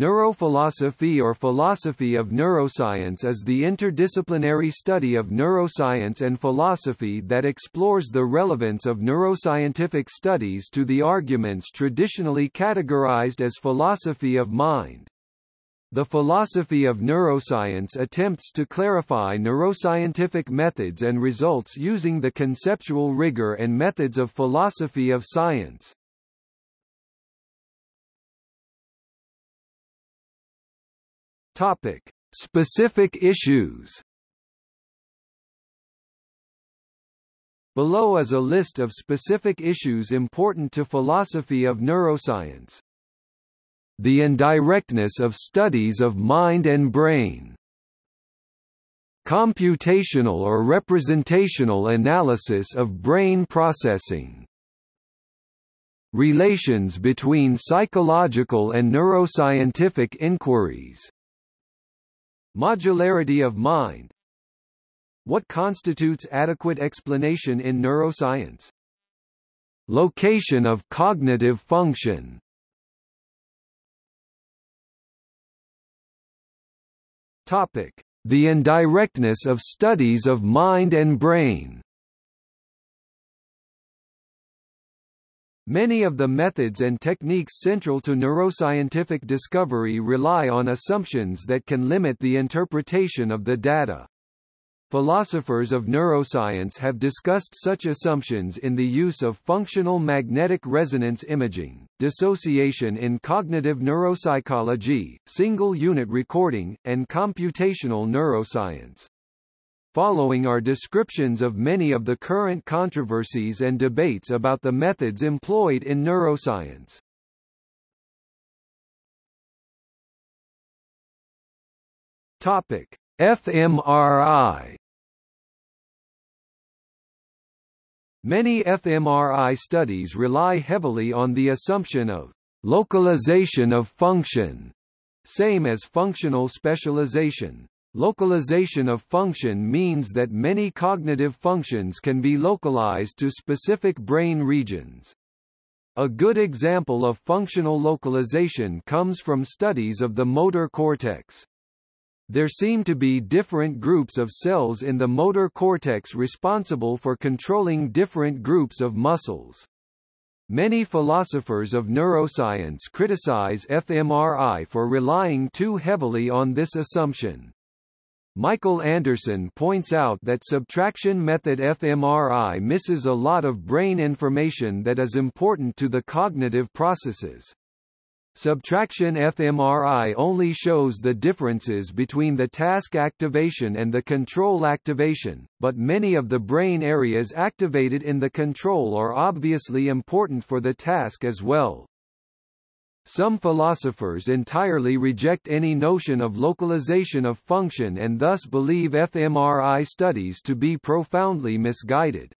Neurophilosophy or philosophy of neuroscience is the interdisciplinary study of neuroscience and philosophy that explores the relevance of neuroscientific studies to the arguments traditionally categorized as philosophy of mind. The philosophy of neuroscience attempts to clarify neuroscientific methods and results using the conceptual rigor and methods of philosophy of science. Topic: Specific issues. Below is a list of specific issues important to philosophy of neuroscience. The indirectness of studies of mind and brain. Computational or representational analysis of brain processing. Relations between psychological and neuroscientific inquiries. Modularity of mind What constitutes adequate explanation in neuroscience? Location of cognitive function Topic: The indirectness of studies of mind and brain. Many of the methods and techniques central to neuroscientific discovery rely on assumptions that can limit the interpretation of the data. Philosophers of neuroscience have discussed such assumptions in the use of functional magnetic resonance imaging, dissociation in cognitive neuropsychology, single-unit recording, and computational neuroscience. Following are descriptions of many of the current controversies and debates about the methods employed in neuroscience. Topic: fMRI Many fMRI studies rely heavily on the assumption of localization of function, same as functional specialization. Localization of function means that many cognitive functions can be localized to specific brain regions. A good example of functional localization comes from studies of the motor cortex. There seem to be different groups of cells in the motor cortex responsible for controlling different groups of muscles. Many philosophers of neuroscience criticize fMRI for relying too heavily on this assumption. Michael Anderson points out that subtraction method fMRI misses a lot of brain information that is important to the cognitive processes. Subtraction fMRI only shows the differences between the task activation and the control activation, but many of the brain areas activated in the control are obviously important for the task as well. Some philosophers entirely reject any notion of localization of function and thus believe fMRI studies to be profoundly misguided.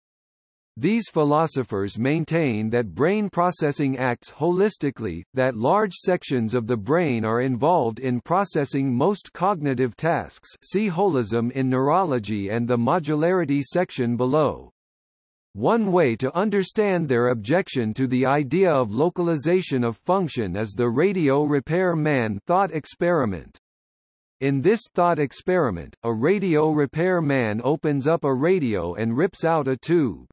These philosophers maintain that brain processing acts holistically, that large sections of the brain are involved in processing most cognitive tasks see holism in neurology and the modularity section below. One way to understand their objection to the idea of localization of function is the radio repair man thought experiment. In this thought experiment, a radio repair man opens up a radio and rips out a tube.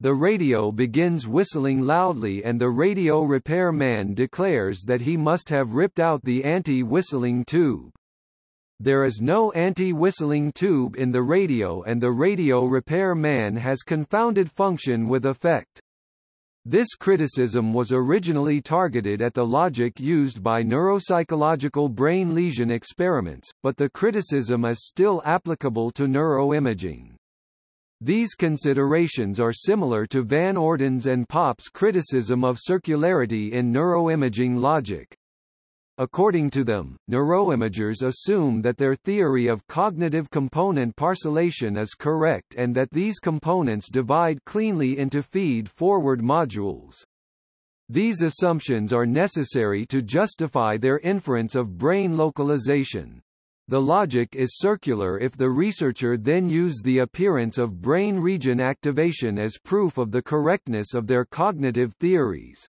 The radio begins whistling loudly and the radio repair man declares that he must have ripped out the anti-whistling tube. There is no anti-whistling tube in the radio and the radio repair man has confounded function with effect. This criticism was originally targeted at the logic used by neuropsychological brain lesion experiments, but the criticism is still applicable to neuroimaging. These considerations are similar to Van Orden's and Paap's criticism of circularity in neuroimaging logic. According to them, neuroimagers assume that their theory of cognitive component parcellation is correct and that these components divide cleanly into feed-forward modules. These assumptions are necessary to justify their inference of brain localization. The logic is circular if the researcher then use the appearance of brain region activation as proof of the correctness of their cognitive theories.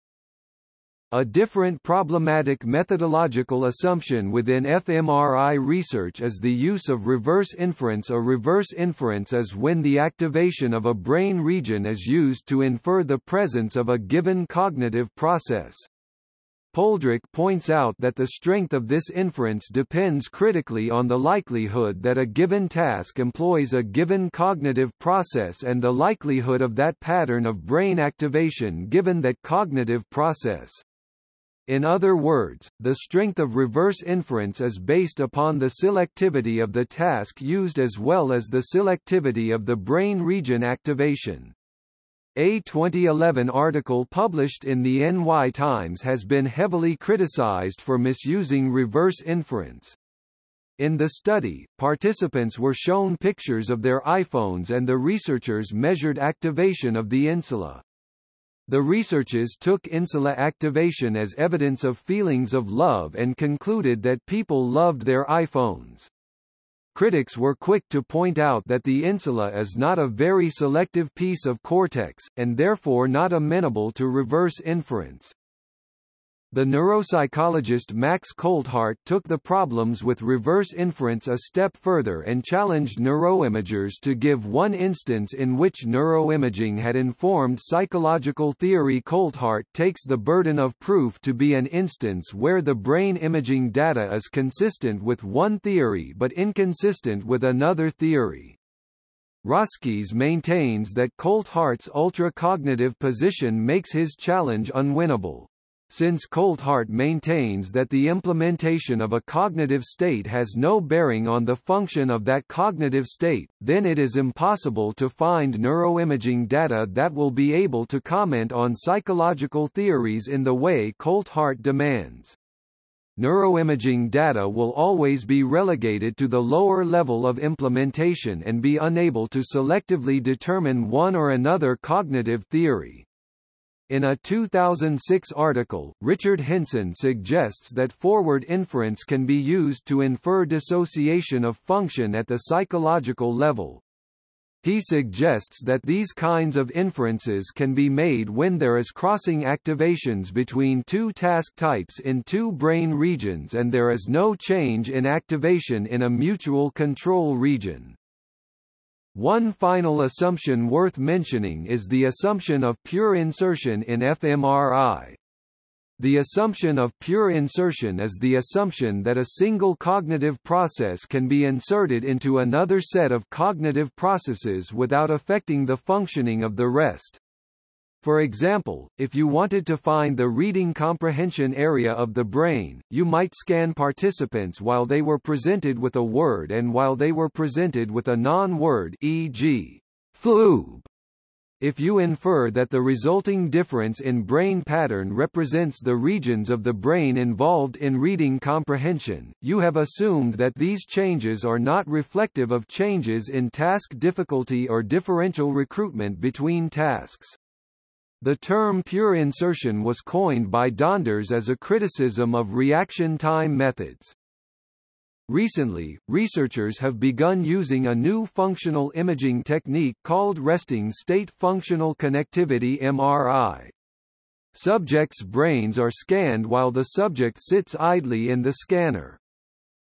A different problematic methodological assumption within fMRI research is the use of reverse inference. A reverse inference is when the activation of a brain region is used to infer the presence of a given cognitive process. Poldrack points out that the strength of this inference depends critically on the likelihood that a given task employs a given cognitive process and the likelihood of that pattern of brain activation given that cognitive process. In other words, the strength of reverse inference is based upon the selectivity of the task used as well as the selectivity of the brain region activation. A 2011 article published in the NY Times has been heavily criticized for misusing reverse inference. In the study, participants were shown pictures of their iPhones and the researchers measured activation of the insula. The researchers took insula activation as evidence of feelings of love and concluded that people loved their iPhones. Critics were quick to point out that the insula is not a very selective piece of cortex, and therefore not amenable to reverse inference. The neuropsychologist Max Coltheart took the problems with reverse inference a step further and challenged neuroimagers to give one instance in which neuroimaging had informed psychological theory Coltheart takes the burden of proof to be an instance where the brain imaging data is consistent with one theory but inconsistent with another theory. Roskies maintains that Coltheart's ultra-cognitive position makes his challenge unwinnable. Since Coltheart maintains that the implementation of a cognitive state has no bearing on the function of that cognitive state, then it is impossible to find neuroimaging data that will be able to comment on psychological theories in the way Coltheart demands. Neuroimaging data will always be relegated to the lower level of implementation and be unable to selectively determine one or another cognitive theory. In a 2006 article, Richard Henson suggests that forward inference can be used to infer dissociation of function at the psychological level. He suggests that these kinds of inferences can be made when there is crossing activations between two task types in two brain regions and there is no change in activation in a mutual control region. One final assumption worth mentioning is the assumption of pure insertion in fMRI. The assumption of pure insertion is the assumption that a single cognitive process can be inserted into another set of cognitive processes without affecting the functioning of the rest. For example, if you wanted to find the reading comprehension area of the brain, you might scan participants while they were presented with a word and while they were presented with a non-word e.g. floob. If you infer that the resulting difference in brain pattern represents the regions of the brain involved in reading comprehension, you have assumed that these changes are not reflective of changes in task difficulty or differential recruitment between tasks. The term pure insertion was coined by Donders as a criticism of reaction time methods. Recently, researchers have begun using a new functional imaging technique called resting state functional connectivity MRI. Subjects' brains are scanned while the subject sits idly in the scanner.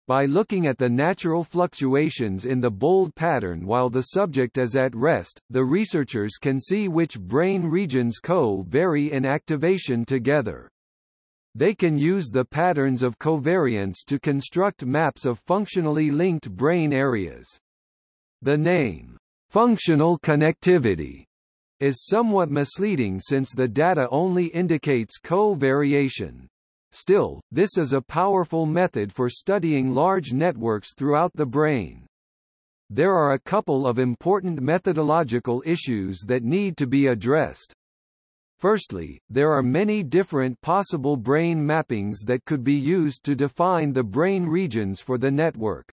By looking at the natural fluctuations in the bold pattern while the subject is at rest, the researchers can see which brain regions co-vary in activation together. They can use the patterns of covariance to construct maps of functionally linked brain areas. The name, functional connectivity, is somewhat misleading since the data only indicates co-variation. Still, this is a powerful method for studying large networks throughout the brain. There are a couple of important methodological issues that need to be addressed. Firstly, there are many different possible brain mappings that could be used to define the brain regions for the network.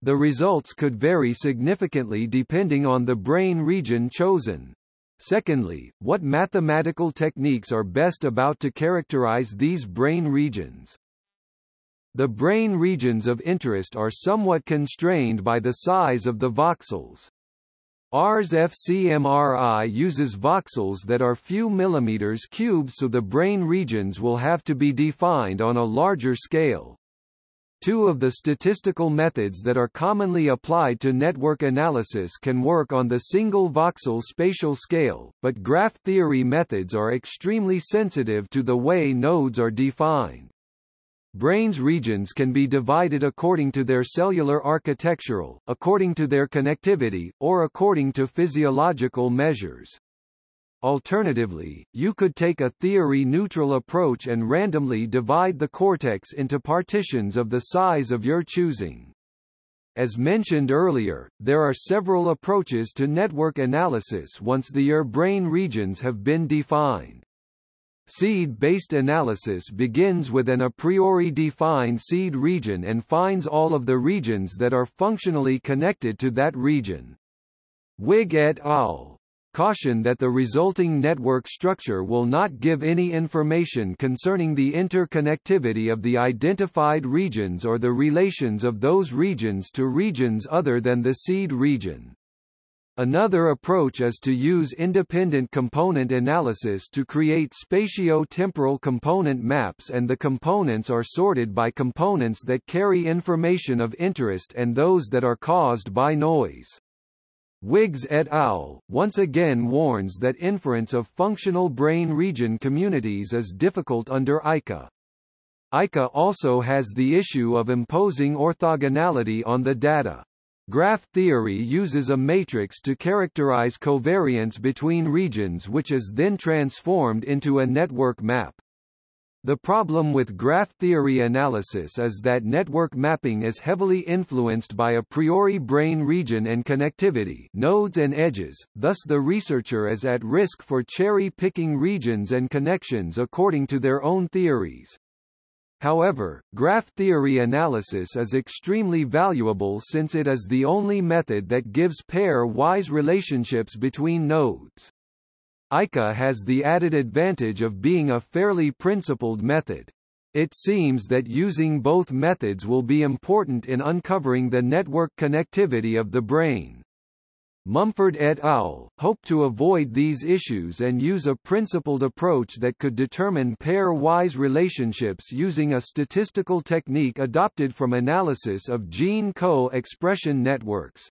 The results could vary significantly depending on the brain region chosen. Secondly, what mathematical techniques are best about to characterize these brain regions? The brain regions of interest are somewhat constrained by the size of the voxels. Ars fMRI uses voxels that are few millimeters cubed so the brain regions will have to be defined on a larger scale. Two of the statistical methods that are commonly applied to network analysis can work on the single voxel spatial scale, but graph theory methods are extremely sensitive to the way nodes are defined. Brain's regions can be divided according to their cellular architectural, according to their connectivity, or according to physiological measures. Alternatively, you could take a theory-neutral approach and randomly divide the cortex into partitions of the size of your choosing. As mentioned earlier, there are several approaches to network analysis once the your brain regions have been defined. Seed-based analysis begins with an a priori defined seed region and finds all of the regions that are functionally connected to that region. Wig et al. Caution that the resulting network structure will not give any information concerning the interconnectivity of the identified regions or the relations of those regions to regions other than the seed region. Another approach is to use independent component analysis to create spatio-temporal component maps and the components are sorted by components that carry information of interest and those that are caused by noise. Wiggs et al. once again warns that inference of functional brain region communities is difficult under ICA. ICA also has the issue of imposing orthogonality on the data. Graph theory uses a matrix to characterize covariance between regions which is then transformed into a network map. The problem with graph theory analysis is that network mapping is heavily influenced by a priori brain region and connectivity nodes and edges, thus the researcher is at risk for cherry-picking regions and connections according to their own theories. However, graph theory analysis is extremely valuable since it is the only method that gives pair-wise relationships between nodes. ICA has the added advantage of being a fairly principled method. It seems that using both methods will be important in uncovering the network connectivity of the brain. Mumford et al. hope to avoid these issues and use a principled approach that could determine pair-wise relationships using a statistical technique adopted from analysis of gene co-expression networks.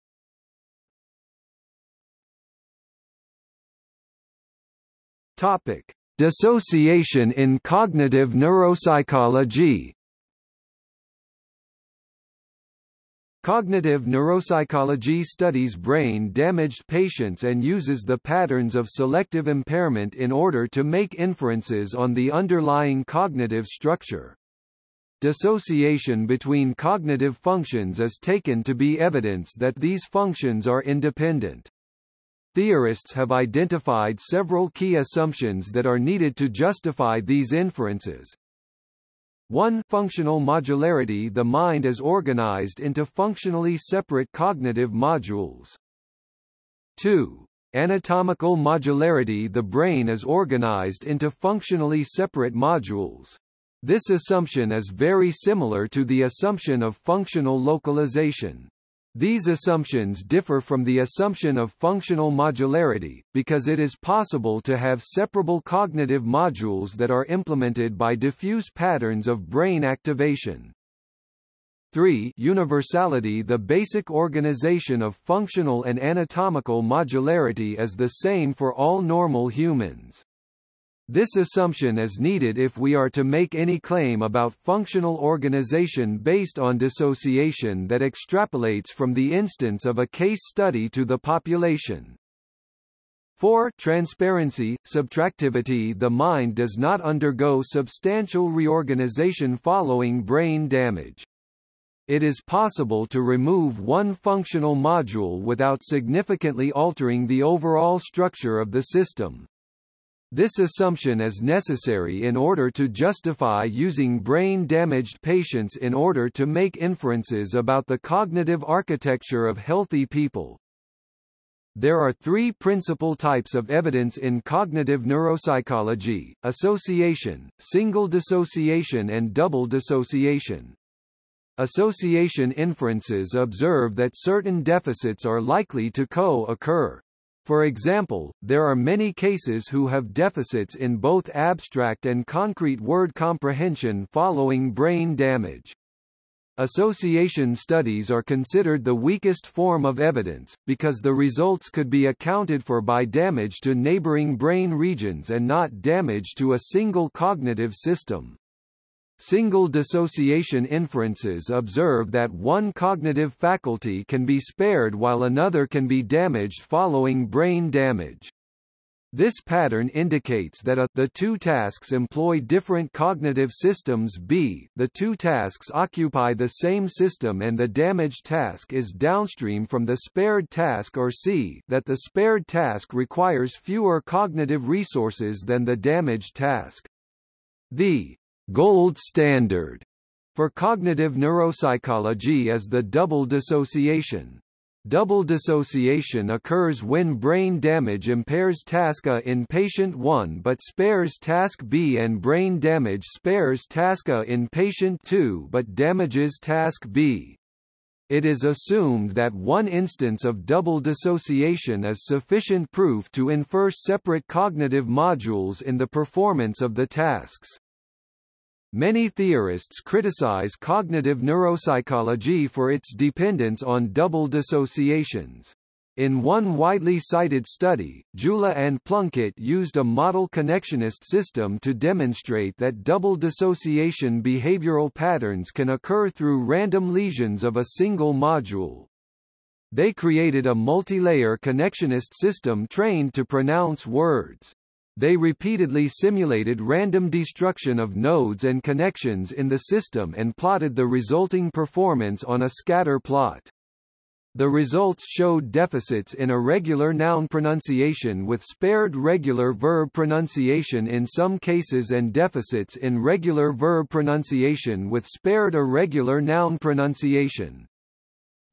Topic: Dissociation in cognitive neuropsychology Cognitive neuropsychology studies brain-damaged patients and uses the patterns of selective impairment in order to make inferences on the underlying cognitive structure. Dissociation between cognitive functions is taken to be evidence that these functions are independent. Theorists have identified several key assumptions that are needed to justify these inferences, 1. Functional modularity The mind is organized into functionally separate cognitive modules. 2. Anatomical modularity The brain is organized into functionally separate modules. This assumption is very similar to the assumption of functional localization. These assumptions differ from the assumption of functional modularity, because it is possible to have separable cognitive modules that are implemented by diffuse patterns of brain activation. 3. Universality The basic organization of functional and anatomical modularity is the same for all normal humans. This assumption is needed if we are to make any claim about functional organization based on dissociation that extrapolates from the instance of a case study to the population. 4. Transparency, subtractivity The mind does not undergo substantial reorganization following brain damage. It is possible to remove one functional module without significantly altering the overall structure of the system. This assumption is necessary in order to justify using brain-damaged patients in order to make inferences about the cognitive architecture of healthy people. There are three principal types of evidence in cognitive neuropsychology, association, single dissociation and double dissociation. Association inferences observe that certain deficits are likely to co-occur. For example, there are many cases who have deficits in both abstract and concrete word comprehension following brain damage. Association studies are considered the weakest form of evidence, because the results could be accounted for by damage to neighboring brain regions and not damage to a single cognitive system. Single dissociation inferences observe that one cognitive faculty can be spared while another can be damaged following brain damage. This pattern indicates that a the two tasks employ different cognitive systems b the two tasks occupy the same system and the damaged task is downstream from the spared task or c that the spared task requires fewer cognitive resources than the damaged task. The gold standard for cognitive neuropsychology is the double dissociation. Double dissociation occurs when brain damage impairs task A in patient 1 but spares task B and brain damage spares task A in patient 2 but damages task B. It is assumed that one instance of double dissociation is sufficient proof to infer separate cognitive modules in the performance of the tasks. Many theorists criticize cognitive neuropsychology for its dependence on double dissociations. In one widely cited study, Juola and Plunkett used a model connectionist system to demonstrate that double dissociation behavioral patterns can occur through random lesions of a single module. They created a multilayer connectionist system trained to pronounce words. They repeatedly simulated random destruction of nodes and connections in the system and plotted the resulting performance on a scatter plot. The results showed deficits in irregular noun pronunciation with spared regular verb pronunciation in some cases and deficits in regular verb pronunciation with spared irregular noun pronunciation.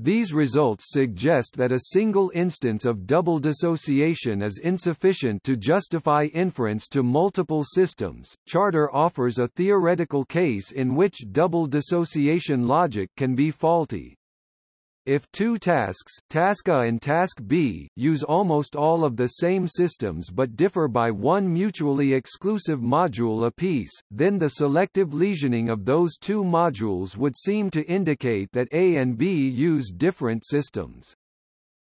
These results suggest that a single instance of double dissociation is insufficient to justify inference to multiple systems. Chater offers a theoretical case in which double dissociation logic can be faulty. If two tasks, task A and task B, use almost all of the same systems but differ by one mutually exclusive module apiece, then the selective lesioning of those two modules would seem to indicate that A and B use different systems.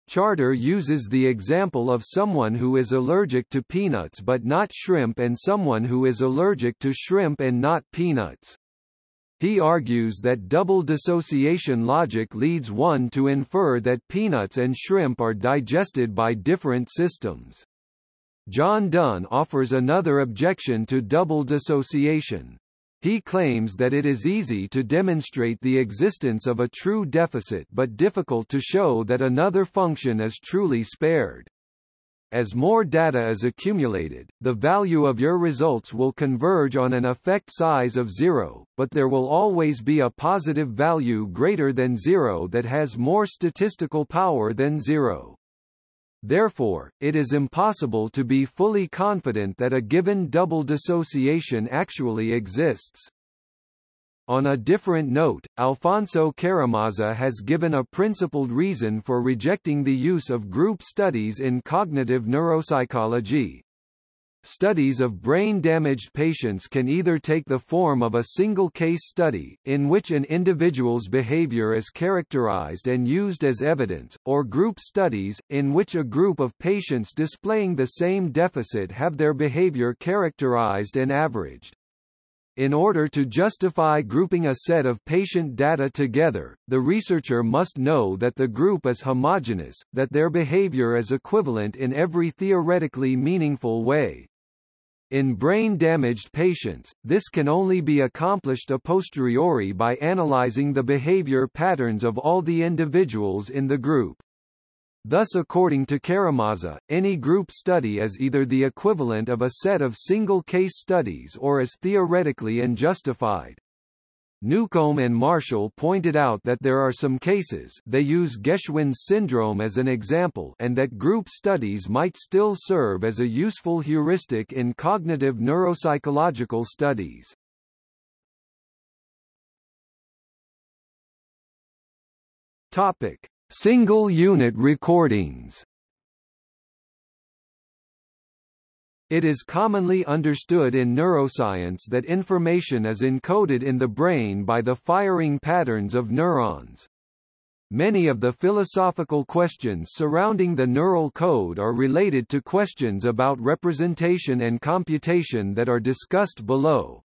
Chater uses the example of someone who is allergic to peanuts but not shrimp and someone who is allergic to shrimp and not peanuts. He argues that double dissociation logic leads one to infer that peanuts and shrimp are digested by different systems. John Dunn offers another objection to double dissociation. He claims that it is easy to demonstrate the existence of a true deficit but difficult to show that another function is truly spared. As more data is accumulated, the value of your results will converge on an effect size of zero, but there will always be a positive value greater than zero that has more statistical power than zero. Therefore, it is impossible to be fully confident that a given double dissociation actually exists. On a different note, Alfonso Caramazza has given a principled reason for rejecting the use of group studies in cognitive neuropsychology. Studies of brain-damaged patients can either take the form of a single case study, in which an individual's behavior is characterized and used as evidence, or group studies, in which a group of patients displaying the same deficit have their behavior characterized and averaged. In order to justify grouping a set of patient data together, the researcher must know that the group is homogeneous, that their behavior is equivalent in every theoretically meaningful way. In brain-damaged patients, this can only be accomplished a posteriori by analyzing the behavior patterns of all the individuals in the group. Thus according to Caramazza, any group study is either the equivalent of a set of single case studies or is theoretically unjustified. Newcombe and Marshall pointed out that there are some cases they use Geschwin's syndrome as an example and that group studies might still serve as a useful heuristic in cognitive neuropsychological studies. Topic: Single unit recordings. It is commonly understood in neuroscience that information is encoded in the brain by the firing patterns of neurons. Many of the philosophical questions surrounding the neural code are related to questions about representation and computation that are discussed below.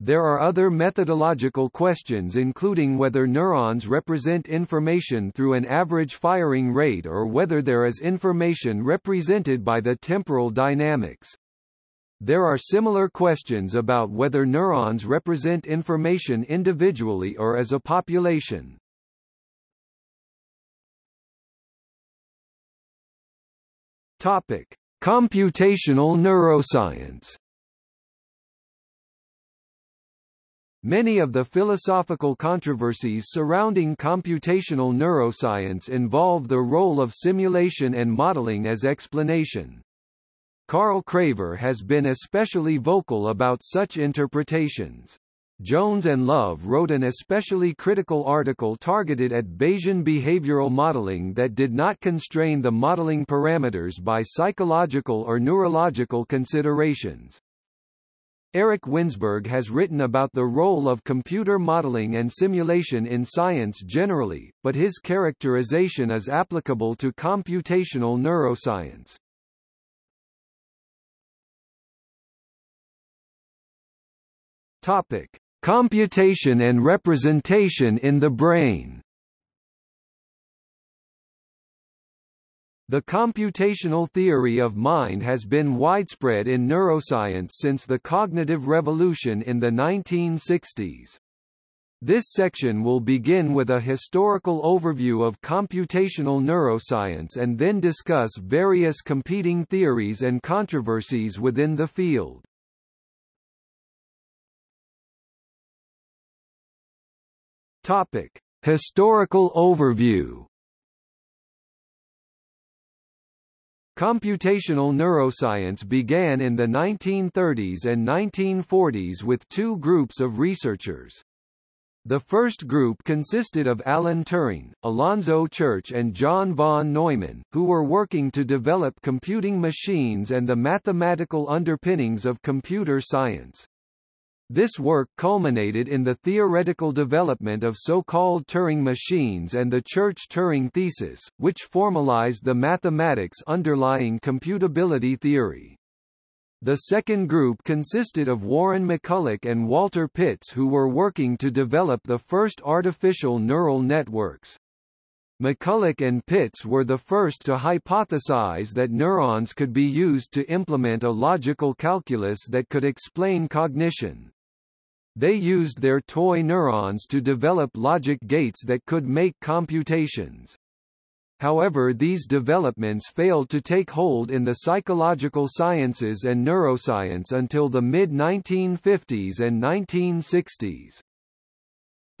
There are other methodological questions including whether neurons represent information through an average firing rate or whether there is information represented by the temporal dynamics. There are similar questions about whether neurons represent information individually or as a population. Topic: Computational neuroscience Many of the philosophical controversies surrounding computational neuroscience involve the role of simulation and modeling as explanation. Carl Craver has been especially vocal about such interpretations. Jones and Love wrote an especially critical article targeted at Bayesian behavioral modeling that did not constrain the modeling parameters by psychological or neurological considerations. Eric Winsberg has written about the role of computer modeling and simulation in science generally, but his characterization is applicable to computational neuroscience. Topic: Computation and representation in the brain. The computational theory of mind has been widespread in neuroscience since the cognitive revolution in the 1960s. This section will begin with a historical overview of computational neuroscience and then discuss various competing theories and controversies within the field. Topic: Historical overview Computational neuroscience began in the 1930s and 1940s with two groups of researchers. The first group consisted of Alan Turing, Alonzo Church and John von Neumann, who were working to develop computing machines and the mathematical underpinnings of computer science. This work culminated in the theoretical development of so-called Turing machines and the Church-Turing thesis, which formalized the mathematics underlying computability theory. The second group consisted of Warren McCulloch and Walter Pitts who were working to develop the first artificial neural networks. McCulloch and Pitts were the first to hypothesize that neurons could be used to implement a logical calculus that could explain cognition. They used their toy neurons to develop logic gates that could make computations. However these developments failed to take hold in the psychological sciences and neuroscience until the mid-1950s and 1960s.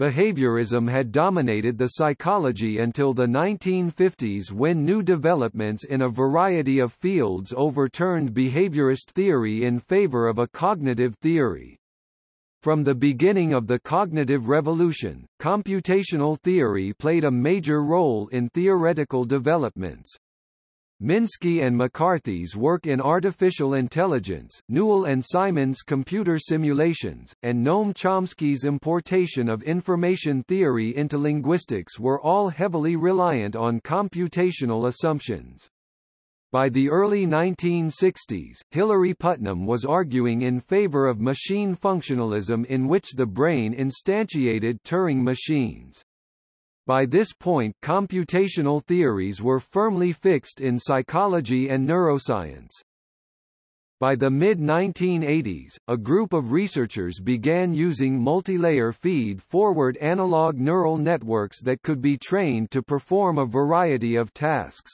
Behaviorism had dominated the psychology until the 1950s when new developments in a variety of fields overturned behaviorist theory in favor of a cognitive theory. From the beginning of the cognitive revolution, computational theory played a major role in theoretical developments. Minsky and McCarthy's work in artificial intelligence, Newell and Simon's computer simulations, and Noam Chomsky's importation of information theory into linguistics were all heavily reliant on computational assumptions. By the early 1960s, Hilary Putnam was arguing in favor of machine functionalism in which the brain instantiated Turing machines. By this point computational theories were firmly fixed in psychology and neuroscience. By the mid-1980s, a group of researchers began using multilayer feed-forward analog neural networks that could be trained to perform a variety of tasks.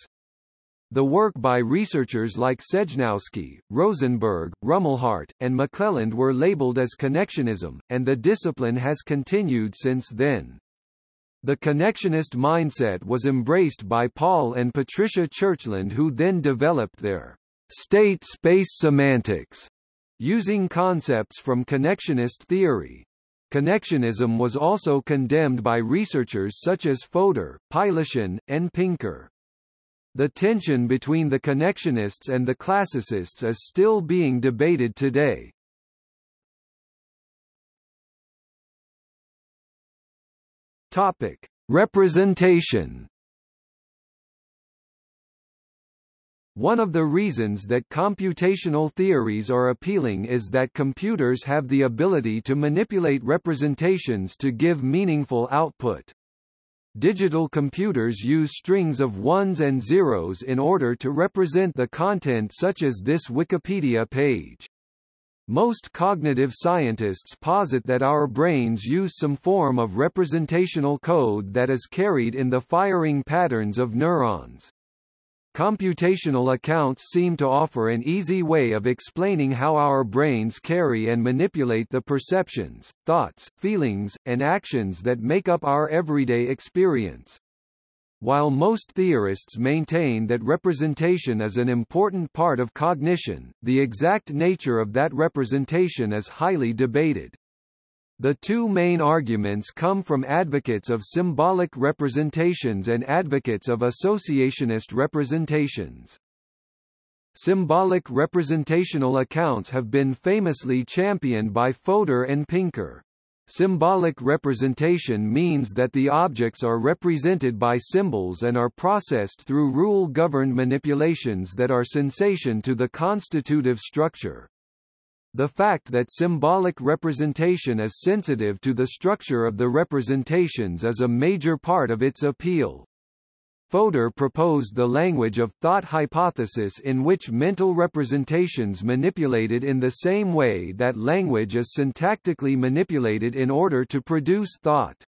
The work by researchers like Sejnowski, Rosenberg, Rumelhart, and McClelland were labeled as connectionism, and the discipline has continued since then. The connectionist mindset was embraced by Paul and Patricia Churchland who then developed their state-space semantics, using concepts from connectionist theory. Connectionism was also condemned by researchers such as Fodor, Pylyshyn, and Pinker. The tension between the connectionists and the classicists is still being debated today. Topic: Representation One of the reasons that computational theories are appealing is that computers have the ability to manipulate representations to give meaningful output. Digital computers use strings of ones and zeros in order to represent the content such as this Wikipedia page. Most cognitive scientists posit that our brains use some form of representational code that is carried in the firing patterns of neurons. Computational accounts seem to offer an easy way of explaining how our brains carry and manipulate the perceptions, thoughts, feelings, and actions that make up our everyday experience. While most theorists maintain that representation is an important part of cognition, the exact nature of that representation is highly debated. The two main arguments come from advocates of symbolic representations and advocates of associationist representations. Symbolic representational accounts have been famously championed by Fodor and Pinker. Symbolic representation means that the objects are represented by symbols and are processed through rule-governed manipulations that are sensation to the constitutive structure. The fact that symbolic representation is sensitive to the structure of the representations is a major part of its appeal. Fodor proposed the language of thought hypothesis in which mental representations manipulated in the same way that language is syntactically manipulated in order to produce thought.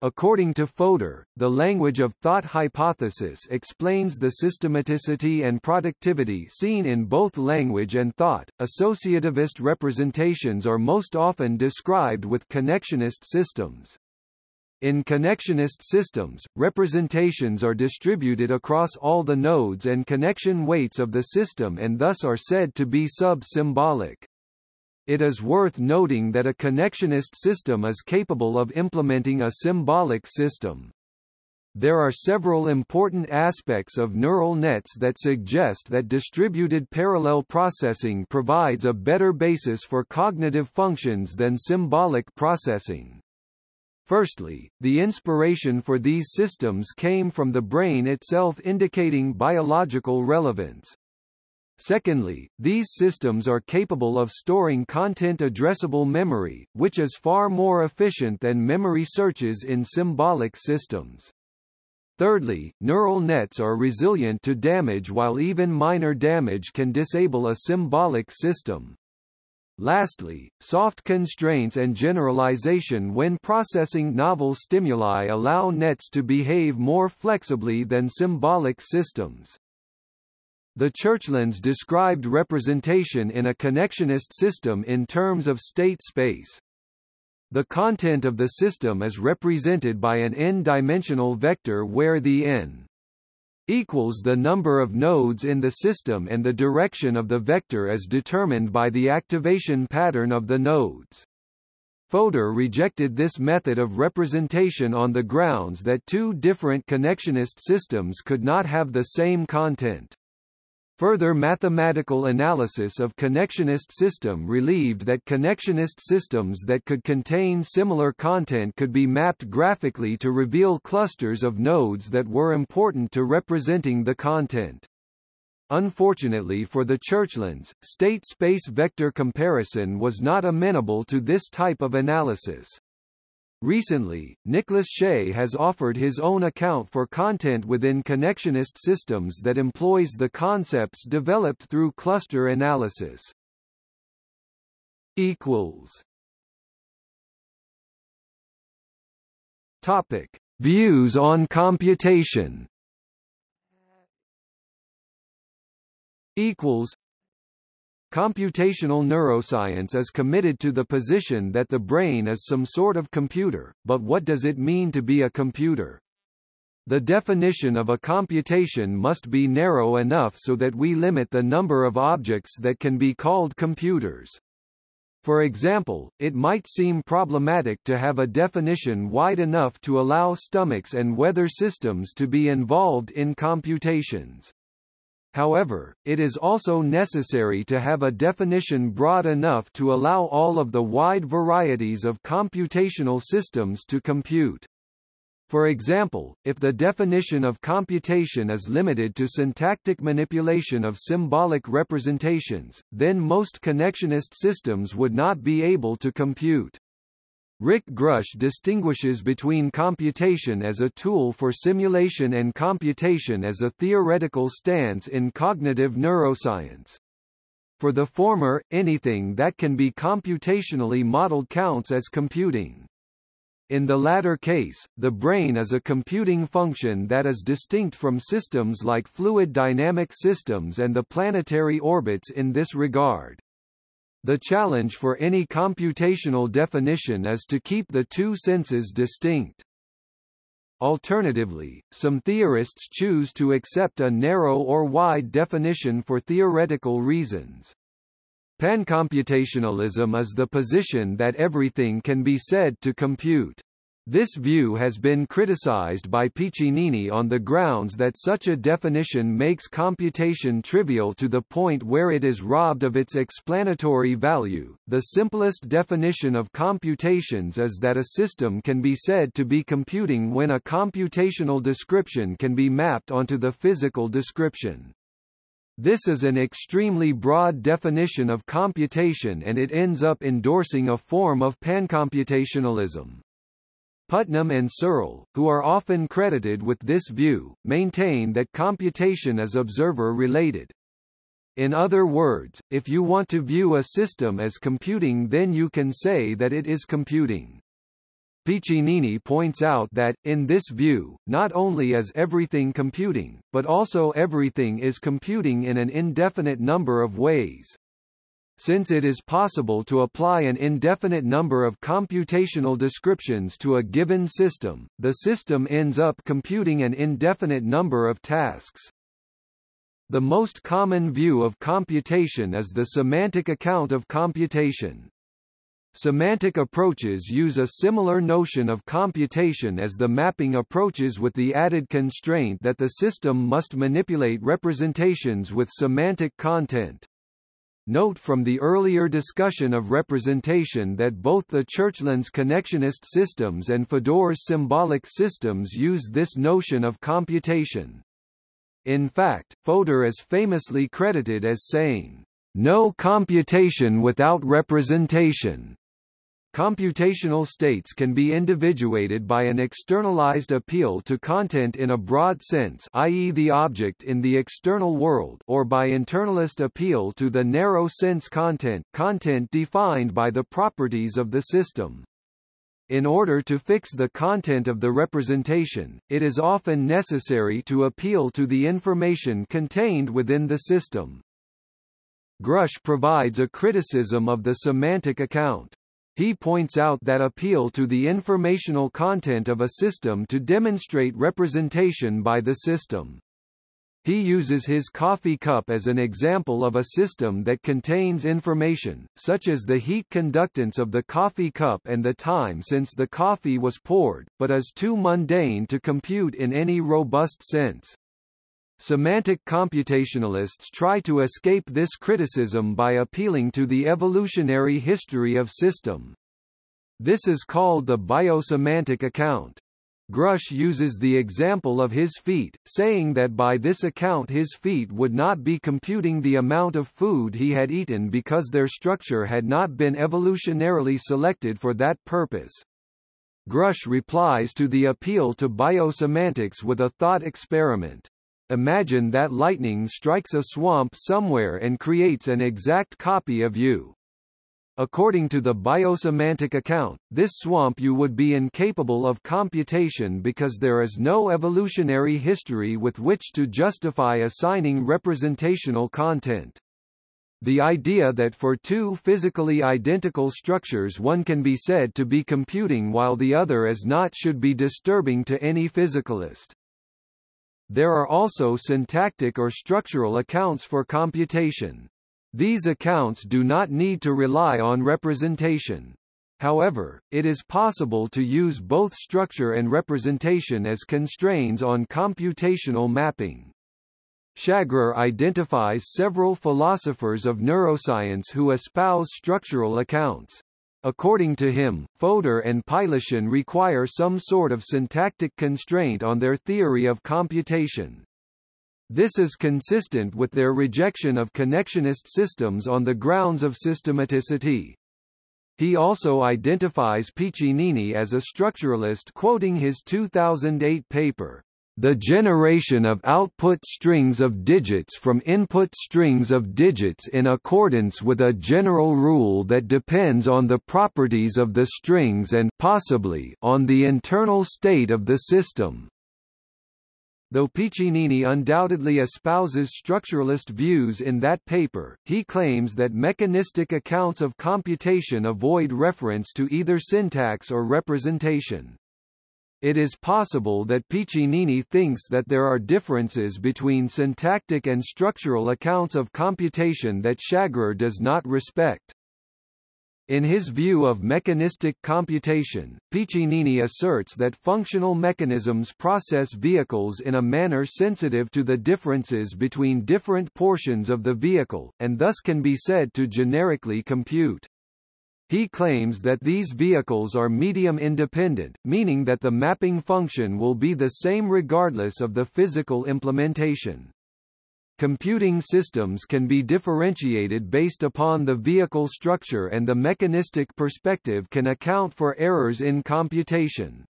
According to Fodor, the language of thought hypothesis explains the systematicity and productivity seen in both language and thought. Associativist representations are most often described with connectionist systems. In connectionist systems, representations are distributed across all the nodes and connection weights of the system and thus are said to be sub-symbolic. It is worth noting that a connectionist system is capable of implementing a symbolic system. There are several important aspects of neural nets that suggest that distributed parallel processing provides a better basis for cognitive functions than symbolic processing. Firstly, the inspiration for these systems came from the brain itself indicating biological relevance. Secondly, these systems are capable of storing content-addressable memory, which is far more efficient than memory searches in symbolic systems. Thirdly, neural nets are resilient to damage while even minor damage can disable a symbolic system. Lastly, soft constraints and generalization when processing novel stimuli allow nets to behave more flexibly than symbolic systems. The Churchlands described representation in a connectionist system in terms of state space. The content of the system is represented by an n-dimensional vector where the n equals the number of nodes in the system and the direction of the vector is determined by the activation pattern of the nodes. Fodor rejected this method of representation on the grounds that two different connectionist systems could not have the same content. Further mathematical analysis of connectionist system relieved that connectionist systems that could contain similar content could be mapped graphically to reveal clusters of nodes that were important to representing the content. Unfortunately for the Churchlands, state-space vector comparison was not amenable to this type of analysis. Recently, Nicholas Shea has offered his own account for content within connectionist systems that employs the concepts developed through cluster analysis. Equals. Topic: Views on computation. Equals. Computational neuroscience is committed to the position that the brain is some sort of computer, but what does it mean to be a computer? The definition of a computation must be narrow enough so that we limit the number of objects that can be called computers. For example, it might seem problematic to have a definition wide enough to allow stomachs and weather systems to be involved in computations. However, it is also necessary to have a definition broad enough to allow all of the wide varieties of computational systems to compute. For example, if the definition of computation is limited to syntactic manipulation of symbolic representations, then most connectionist systems would not be able to compute. Rick Grush distinguishes between computation as a tool for simulation and computation as a theoretical stance in cognitive neuroscience. For the former, anything that can be computationally modeled counts as computing. In the latter case, the brain is a computing function that is distinct from systems like fluid dynamic systems and the planetary orbits in this regard. The challenge for any computational definition is to keep the two senses distinct. Alternatively, some theorists choose to accept a narrow or wide definition for theoretical reasons. Pancomputationalism is the position that everything can be said to compute. This view has been criticized by Piccinini on the grounds that such a definition makes computation trivial to the point where it is robbed of its explanatory value. The simplest definition of computations is that a system can be said to be computing when a computational description can be mapped onto the physical description. This is an extremely broad definition of computation and it ends up endorsing a form of pancomputationalism. Putnam and Searle, who are often credited with this view, maintain that computation is observer-related. In other words, if you want to view a system as computing then you can say that it is computing. Piccinini points out that, in this view, not only is everything computing, but also everything is computing in an indefinite number of ways. Since it is possible to apply an indefinite number of computational descriptions to a given system, the system ends up computing an indefinite number of tasks. The most common view of computation is the semantic account of computation. Semantic approaches use a similar notion of computation as the mapping approaches with the added constraint that the system must manipulate representations with semantic content. Note from the earlier discussion of representation that both the Churchland's connectionist systems and Fodor's symbolic systems use this notion of computation. In fact, Fodor is famously credited as saying, "...no computation without representation." Computational states can be individuated by an externalized appeal to content in a broad sense i.e. the object in the external world or by internalist appeal to the narrow sense content content defined by the properties of the system. In order to fix the content of the representation, it is often necessary to appeal to the information contained within the system. Grush provides a criticism of the semantic account. He points out that appeal to the informational content of a system to demonstrate representation by the system. He uses his coffee cup as an example of a system that contains information, such as the heat conductance of the coffee cup and the time since the coffee was poured, but is too mundane to compute in any robust sense. Semantic computationalists try to escape this criticism by appealing to the evolutionary history of system. This is called the biosemantic account. Grush uses the example of his feet, saying that by this account his feet would not be computing the amount of food he had eaten because their structure had not been evolutionarily selected for that purpose. Grush replies to the appeal to biosemantics with a thought experiment. Imagine that lightning strikes a swamp somewhere and creates an exact copy of you. According to the biosemantic account, this swamp you would be incapable of computation because there is no evolutionary history with which to justify assigning representational content. The idea that for two physically identical structures one can be said to be computing while the other is not should be disturbing to any physicalist. There are also syntactic or structural accounts for computation. These accounts do not need to rely on representation. However, it is possible to use both structure and representation as constraints on computational mapping. Shagrir identifies several philosophers of neuroscience who espouse structural accounts. According to him, Fodor and Pylyshyn require some sort of syntactic constraint on their theory of computation. This is consistent with their rejection of connectionist systems on the grounds of systematicity. He also identifies Piccinini as a structuralist quoting his 2008 paper, The Generation of Output Strings of Digits from Input Strings of Digits in accordance with a general rule that depends on the properties of the strings and possibly on the internal state of the system. Though Piccinini undoubtedly espouses structuralist views in that paper, he claims that mechanistic accounts of computation avoid reference to either syntax or representation. It is possible that Piccinini thinks that there are differences between syntactic and structural accounts of computation that Shagrir does not respect. In his view of mechanistic computation, Piccinini asserts that functional mechanisms process vehicles in a manner sensitive to the differences between different portions of the vehicle, and thus can be said to generically compute. He claims that these vehicles are medium independent, meaning that the mapping function will be the same regardless of the physical implementation. Computing systems can be differentiated based upon the vehicle structure and the mechanistic perspective can account for errors in computation.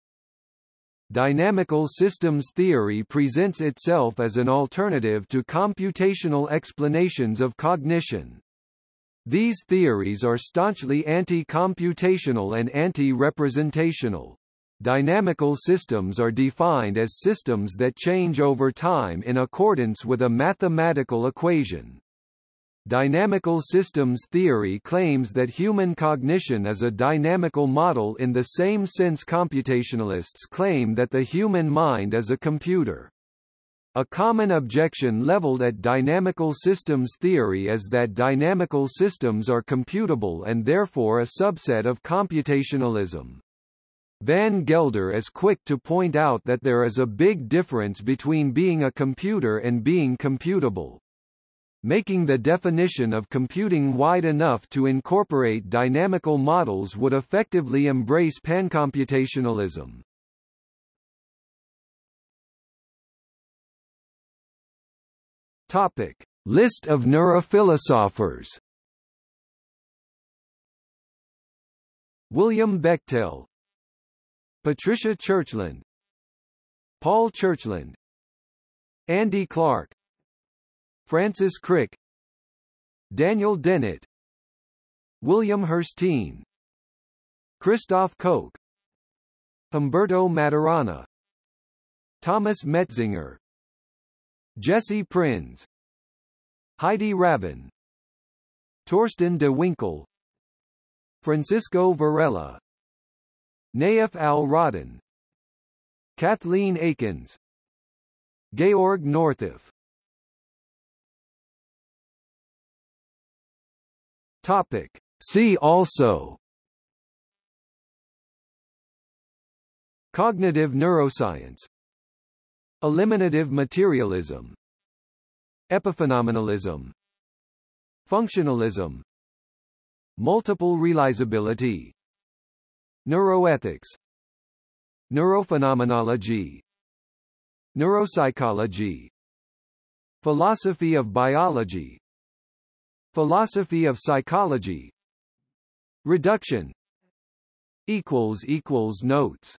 Dynamical systems theory presents itself as an alternative to computational explanations of cognition. These theories are staunchly anti-computational and anti-representational. Dynamical systems are defined as systems that change over time in accordance with a mathematical equation. Dynamical systems theory claims that human cognition is a dynamical model in the same sense computationalists claim that the human mind is a computer. A common objection leveled at dynamical systems theory is that dynamical systems are computable and therefore a subset of computationalism. Van Gelder is quick to point out that there is a big difference between being a computer and being computable. Making the definition of computing wide enough to incorporate dynamical models would effectively embrace pancomputationalism. Topic: List of neurophilosophers. William Bechtel. Patricia Churchland. Paul Churchland. Andy Clark. Francis Crick. Daniel Dennett. William Hirstein Christof Koch. Humberto Maturana. Thomas Metzinger Jesse Prinz Heidi Rabin Torsten de Winkel Francisco Varela Nayef Al-Rodhan Kathleen Akins Georg Northoff Topic. See also. Cognitive neuroscience Eliminative materialism Epiphenomenalism Functionalism Multiple realizability Neuroethics Neurophenomenology Neuropsychology Philosophy of biology Philosophy of psychology. Reduction Notes